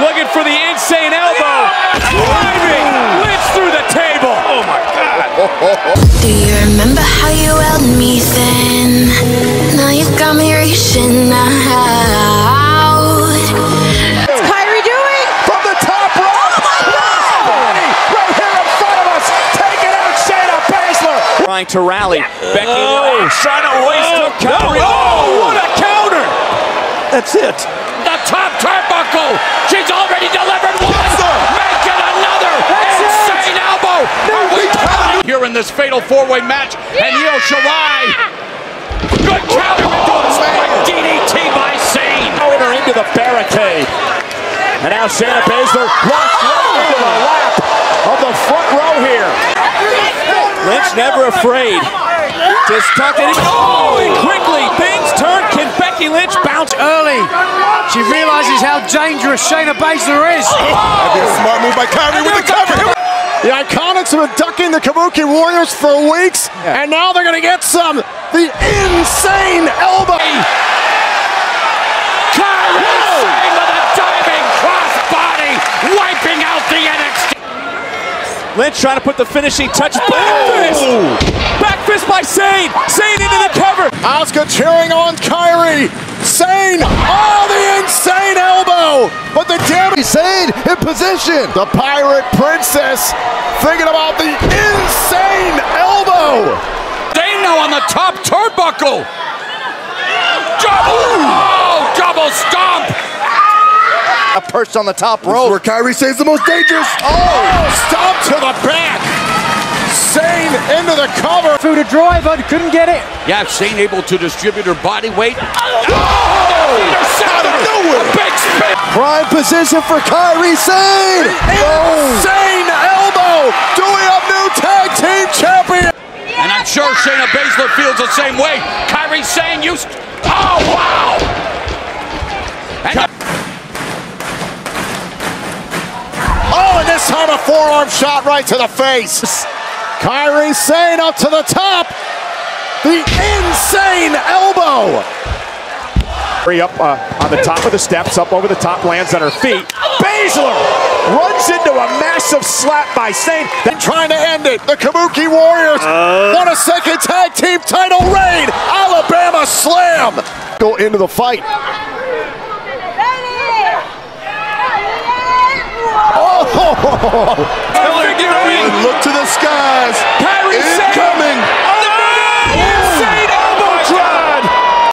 looking for the insane elbow. Driving Lynch through the table. Oh my God. Do you remember how you held me then? Now you've got me reaching out. What's Kairi doing? From the top rope. Oh, right here in front of us. Taking out Shayna Baszler. Trying to rally. Becky Oh, Lynch trying to waste oh, him. Kairi. no. Oh, what a counter. That's it. The. She's already delivered one. Making another insane elbow. Are we here in this fatal four-way match? And Io Shirai. Good counter into a oh, spike DDT by Sane. Throwing her into the barricade. And now Shayna Baszler walks right into the lap of the front row here. Lynch never afraid. Just tuck it in. Oh, quickly things turn. Can Becky Lynch bounce early. She realizes how dangerous Shayna Baszler is. That'd be a smart move by Kairi with the cover. The Iconics have been ducking the Kabuki Warriors for weeks, and now they're going to get some. The insane elbow. Kairi Sane with a diving crossbody, wiping out the NXT. Lynch trying to put the finishing touch. Back fist! Back fist by Sane! Sane into the cover! Asuka cheering on Kairi. Sane, oh, the insane elbow. But the damage. Sane in position. The Pirate Princess thinking about the insane elbow. Sane now on the top turnbuckle! Double! Oh, double stomp! Perched on the top rope. where Kairi Sane's the most dangerous. Oh, stomp to the back. Sane into the cover. Through the drive, but couldn't get it. Yeah, Sane able to distribute her body weight. Oh! oh out of nowhere. A big spin! Prime position for Kairi Sane. Insane elbow. Do we have new tag team champion? And I'm sure Shayna Baszler feels the same way. Kairi Sane used. Oh, wow! And Oh, and this time a forearm shot right to the face. Kairi Sane up to the top. The insane elbow. Free up uh, on the top of the steps, up over the top, lands on her feet. Baszler runs into a massive slap by Sane, then trying to end it. The Kabuki Warriors want a second tag team title reign. Alabama Slam. Go into the fight. Oh! Look to the skies.